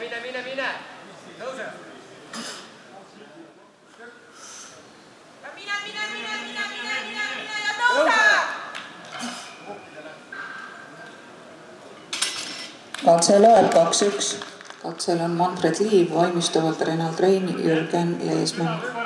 mine, mine, mine, mine. tõuse. mine, mine, mine, mine, mine, mine, mine ja tõuse. katse lööb kaks-üks. katsel on Manfred Liiv, valmistavalt Renald Rein, Jürgen Leesmann.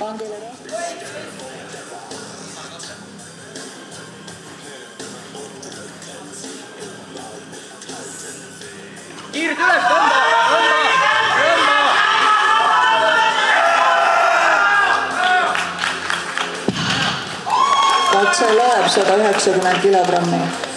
õnnestus. kiirelt üles, tõmba, tõmba, tõmba. katse lööb sada üheksakümmend kilogrammi